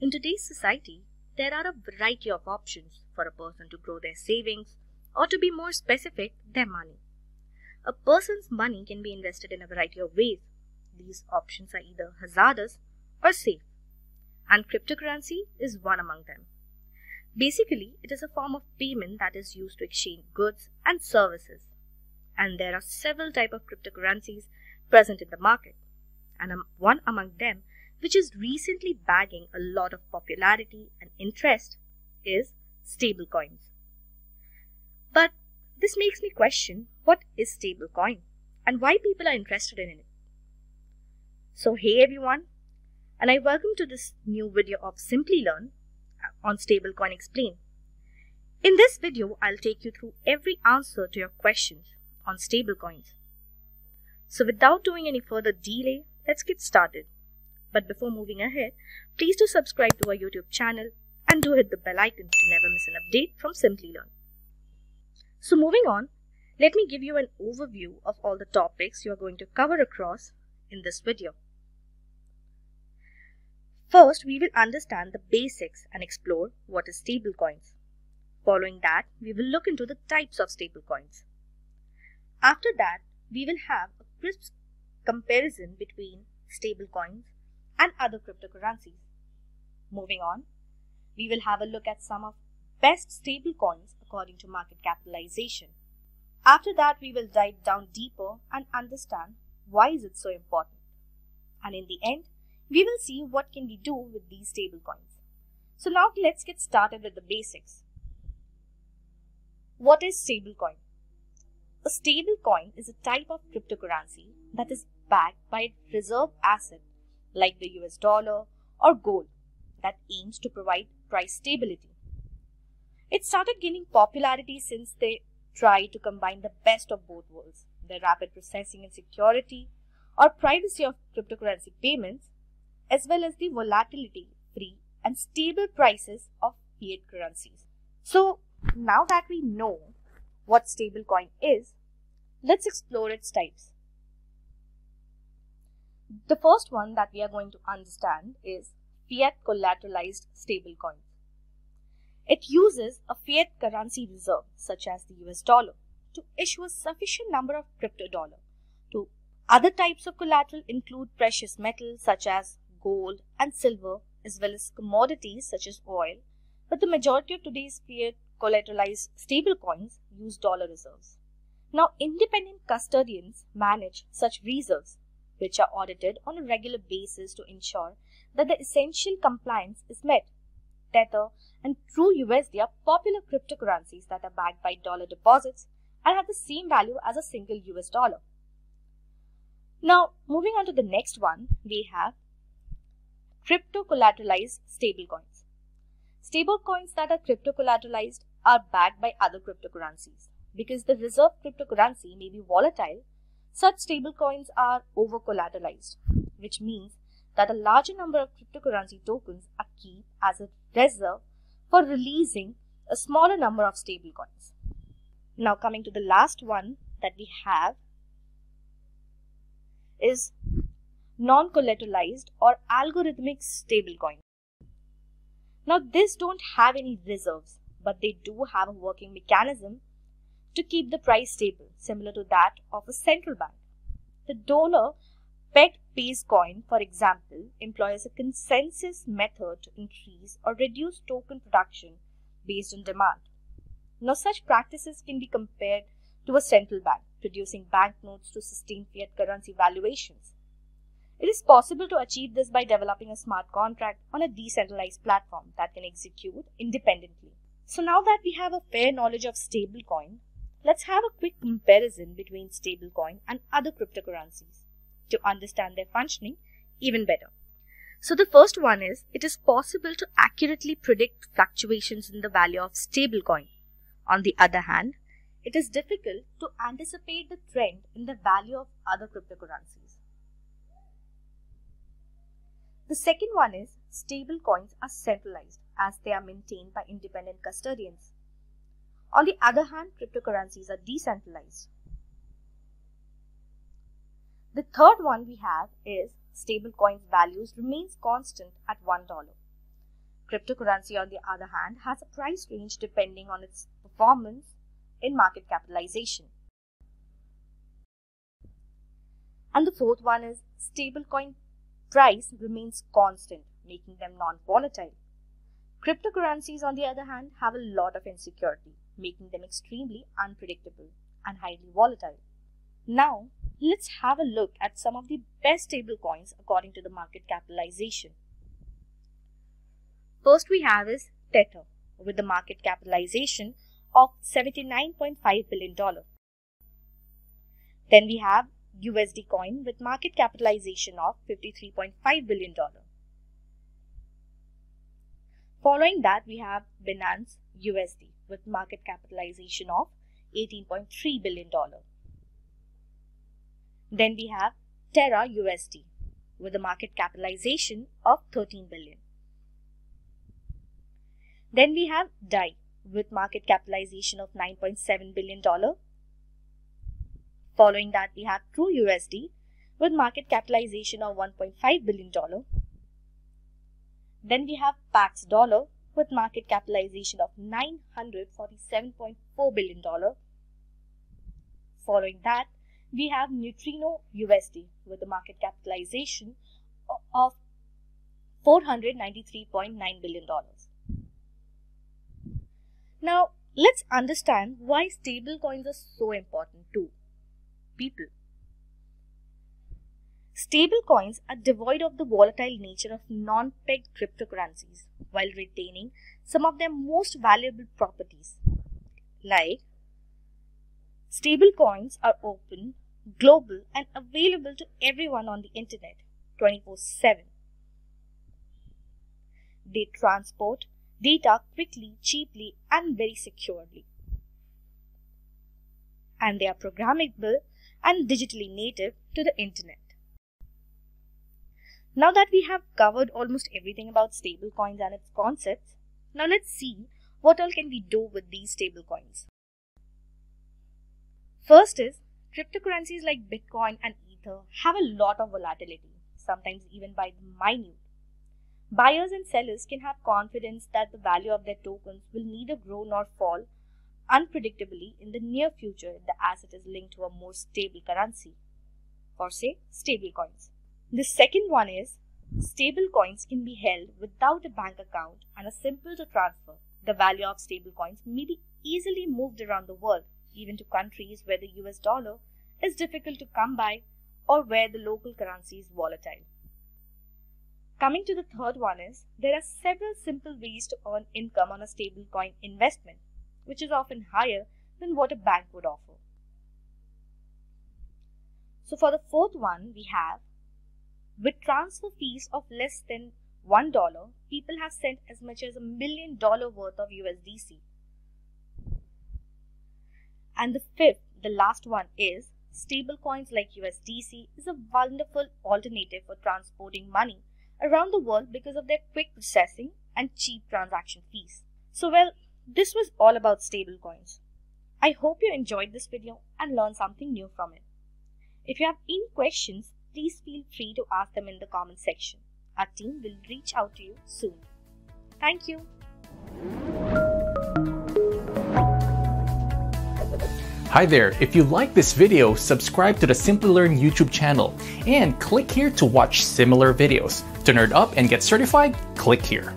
In today's society, there are a variety of options for a person to grow their savings or to be more specific, their money. A person's money can be invested in a variety of ways. These options are either hazardous or safe, and cryptocurrency is one among them. Basically, it is a form of payment that is used to exchange goods and services. And there are several type of cryptocurrencies present in the market. And one among them which is recently bagging a lot of popularity and interest, is stablecoins. But this makes me question what is stablecoin and why people are interested in it. So hey everyone, and I welcome to this new video of Simplilearn uh, on Stablecoin Explain. In this video, I'll take you through every answer to your questions on stablecoins. So without doing any further delay, let's get started. But before moving ahead, please do subscribe to our YouTube channel and do hit the bell icon to never miss an update from Simplilearn. So moving on, let me give you an overview of all the topics you are going to cover across in this video. First, we will understand the basics and explore what is stablecoins. Following that, we will look into the types of stablecoins. After that, we will have a crisp comparison between stablecoins and other cryptocurrencies. Moving on, we will have a look at some of best stablecoins according to market capitalization. After that, we will dive down deeper and understand why is it so important. And in the end, we will see what can we do with these stablecoins. So now let's get started with the basics. What is stablecoin? A stablecoin is a type of cryptocurrency that is backed by a reserve asset like the US dollar or gold that aims to provide price stability. It started gaining popularity since they tried to combine the best of both worlds the rapid processing and security or privacy of cryptocurrency payments, as well as the volatility free and stable prices of fiat currencies. So, now that we know what stablecoin is, let's explore its types. The first one that we are going to understand is fiat collateralized stablecoins. It uses a fiat currency reserve, such as the US dollar, to issue a sufficient number of crypto dollar. To other types of collateral include precious metals such as gold and silver, as well as commodities such as oil. But the majority of today's fiat collateralized stablecoins use dollar reserves. Now, independent custodians manage such reserves which are audited on a regular basis to ensure that the essential compliance is met. Tether and True USD are popular cryptocurrencies that are backed by dollar deposits and have the same value as a single US dollar. Now, moving on to the next one, we have crypto collateralized stablecoins. Stablecoins that are crypto collateralized are backed by other cryptocurrencies. Because the reserve cryptocurrency may be volatile, such stablecoins are over collateralized, which means that a larger number of cryptocurrency tokens are kept as a reserve for releasing a smaller number of stablecoins. Now, coming to the last one that we have is non collateralized or algorithmic stablecoin. Now, these don't have any reserves, but they do have a working mechanism to keep the price stable, similar to that of a central bank. The dollar pegged Basecoin, for example, employs a consensus method to increase or reduce token production based on demand. Now, such practices can be compared to a central bank producing banknotes to sustain fiat currency valuations. It is possible to achieve this by developing a smart contract on a decentralized platform that can execute independently. So now that we have a fair knowledge of stablecoin, Let's have a quick comparison between stablecoin and other cryptocurrencies to understand their functioning even better. So the first one is it is possible to accurately predict fluctuations in the value of stablecoin. On the other hand, it is difficult to anticipate the trend in the value of other cryptocurrencies. The second one is stable coins are centralized as they are maintained by independent custodians. On the other hand, cryptocurrencies are decentralized. The third one we have is stable stablecoins values remains constant at $1. Cryptocurrency on the other hand has a price range depending on its performance in market capitalization. And the fourth one is stable stablecoin price remains constant, making them non-volatile. Cryptocurrencies, on the other hand, have a lot of insecurity, making them extremely unpredictable and highly volatile. Now, let's have a look at some of the best stablecoins according to the market capitalization. First we have is Tether with the market capitalization of $79.5 billion. Then we have USD coin with market capitalization of $53.5 billion. Following that, we have Binance USD with market capitalization of $18.3 billion. Then we have Terra USD with a market capitalization of 13 billion. Then we have DAI with market capitalization of $9.7 billion. Following that, we have True USD with market capitalization of $1.5 billion. Then we have Pax Dollar with market capitalization of $947.4 billion. Following that, we have Neutrino USD with a market capitalization of $493.9 billion. Now, let's understand why stablecoins are so important to people. Stablecoins are devoid of the volatile nature of non-pegged cryptocurrencies while retaining some of their most valuable properties. Like, stablecoins are open, global, and available to everyone on the internet 24 7. They transport data quickly, cheaply, and very securely. And they are programmable and digitally native to the internet. Now that we have covered almost everything about stablecoins and its concepts, now let's see what all can we do with these stablecoins. First is cryptocurrencies like Bitcoin and Ether have a lot of volatility, sometimes even by the minute. Buyers and sellers can have confidence that the value of their tokens will neither grow nor fall unpredictably in the near future if the asset is linked to a more stable currency, or say stablecoins. The second one is stablecoins can be held without a bank account and are simple to transfer. The value of stablecoins may be easily moved around the world, even to countries where the US dollar is difficult to come by or where the local currency is volatile. Coming to the third one is there are several simple ways to earn income on a stablecoin investment, which is often higher than what a bank would offer. So for the fourth one, we have with transfer fees of less than $1, people have sent as much as a million dollar worth of USDC. And the fifth, the last one is stablecoins like USDC is a wonderful alternative for transporting money around the world because of their quick processing and cheap transaction fees. So well, this was all about stablecoins. I hope you enjoyed this video and learned something new from it. If you have any questions, please feel free to ask them in the comment section. Our team will reach out to you soon. Thank you. Hi there, if you like this video, subscribe to the Simplilearn YouTube channel and click here to watch similar videos. To nerd up and get certified, click here.